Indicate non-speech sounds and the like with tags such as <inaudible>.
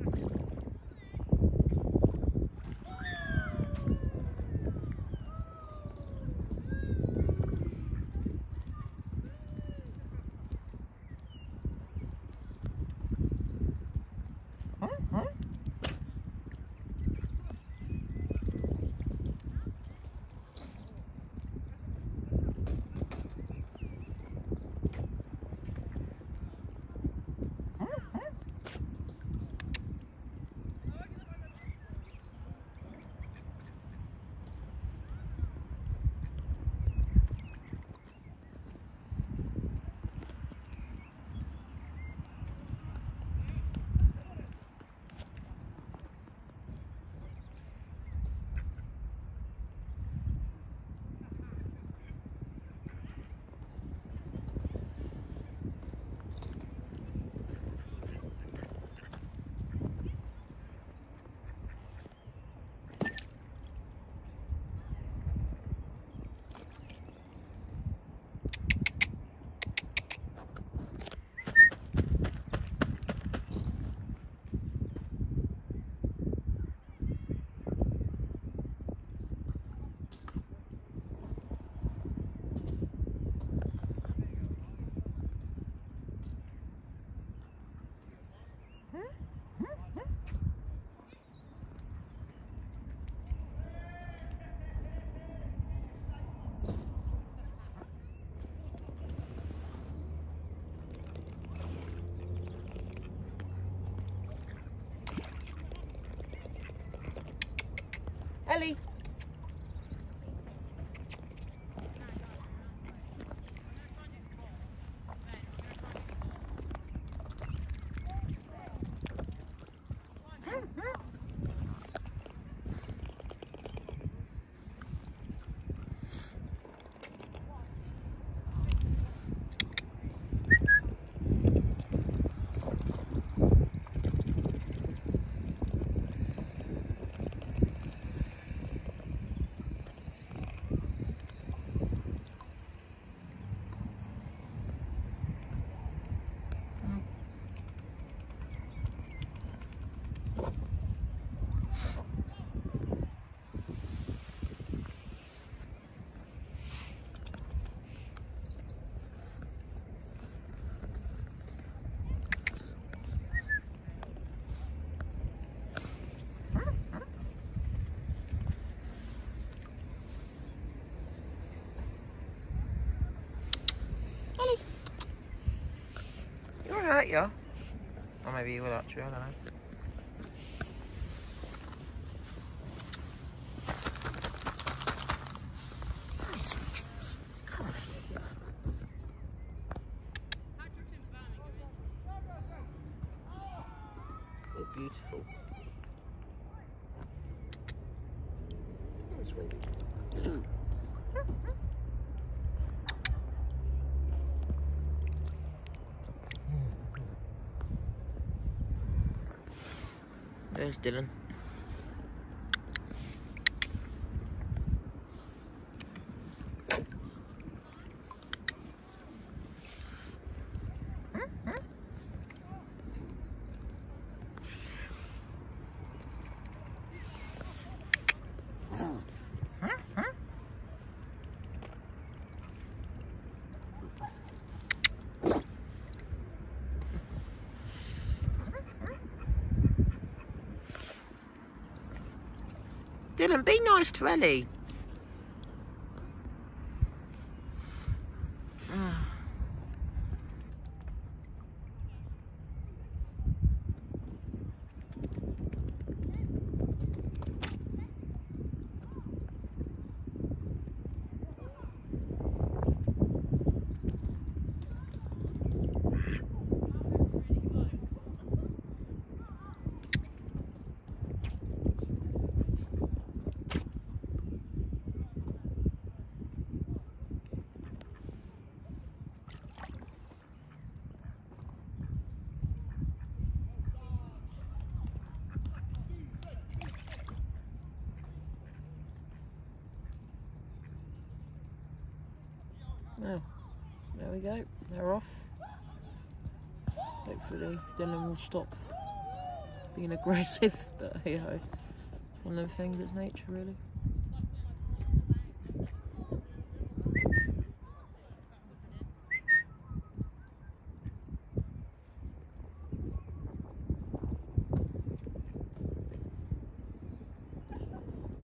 Ellie. Ellie. Alright, yeah. Or maybe you will actually, I don't know. Beautiful. There's Dylan. Dylan, be nice to Ellie. Oh, there we go. They're off. Hopefully Dylan will stop being aggressive, <laughs> but hey ho. One of the things, it's nature really.